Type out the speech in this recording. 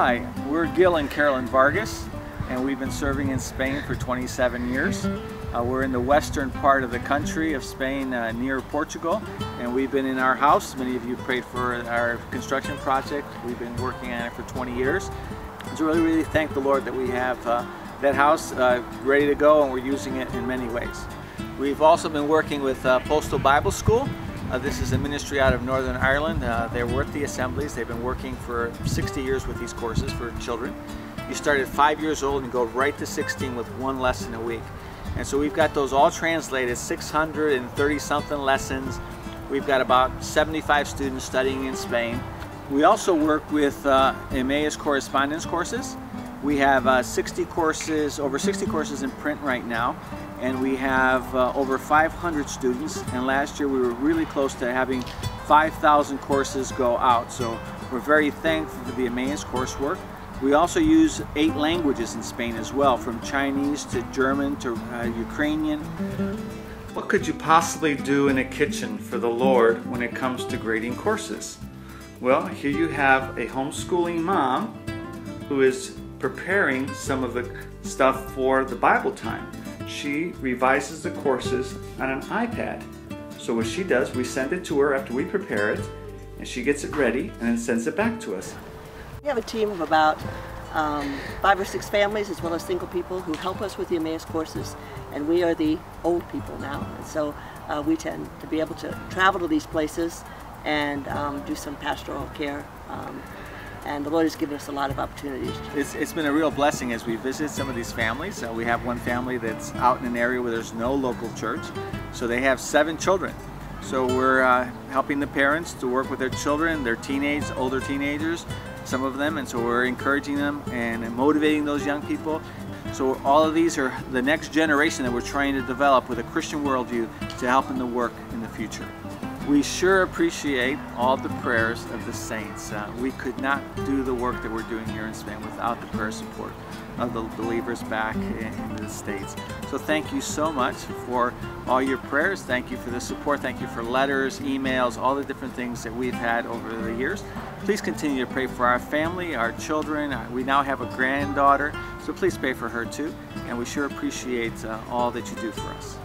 Hi, we're Gil and Carolyn Vargas, and we've been serving in Spain for 27 years. Uh, we're in the western part of the country of Spain uh, near Portugal, and we've been in our house. Many of you prayed for our construction project. We've been working on it for 20 years. So really, really thank the Lord that we have uh, that house uh, ready to go and we're using it in many ways. We've also been working with uh, Postal Bible School. Uh, this is a ministry out of Northern Ireland. Uh, they're with the assemblies. They've been working for 60 years with these courses for children. You start at five years old and go right to 16 with one lesson a week. And so we've got those all translated, 630 something lessons. We've got about 75 students studying in Spain. We also work with uh, Emmaus correspondence courses. We have uh, 60 courses, over 60 courses in print right now, and we have uh, over 500 students. And last year we were really close to having 5,000 courses go out. So we're very thankful for the Emmaus coursework. We also use eight languages in Spain as well, from Chinese to German to uh, Ukrainian. What could you possibly do in a kitchen for the Lord when it comes to grading courses? Well, here you have a homeschooling mom who is preparing some of the stuff for the Bible time. She revises the courses on an iPad. So what she does, we send it to her after we prepare it, and she gets it ready and then sends it back to us. We have a team of about um, five or six families as well as single people who help us with the Emmaus courses and we are the old people now and so uh, we tend to be able to travel to these places and um, do some pastoral care. Um, and the Lord has given us a lot of opportunities. It's, it's been a real blessing as we visit some of these families. Uh, we have one family that's out in an area where there's no local church, so they have seven children. So we're uh, helping the parents to work with their children, their teenage, older teenagers, some of them, and so we're encouraging them and motivating those young people. So all of these are the next generation that we're trying to develop with a Christian worldview to help in the work in the future. We sure appreciate all the prayers of the saints. Uh, we could not do the work that we're doing here in Spain without the prayer support of the believers back in, the States. So thank you so much for all your prayers. Thank you for the support. Thank you for letters, emails, all the different things that we've had over the years. Please continue to pray for our family, our children. Uh, we now have a granddaughter, so please pray for her too. And we sure appreciate uh, all that you do for us.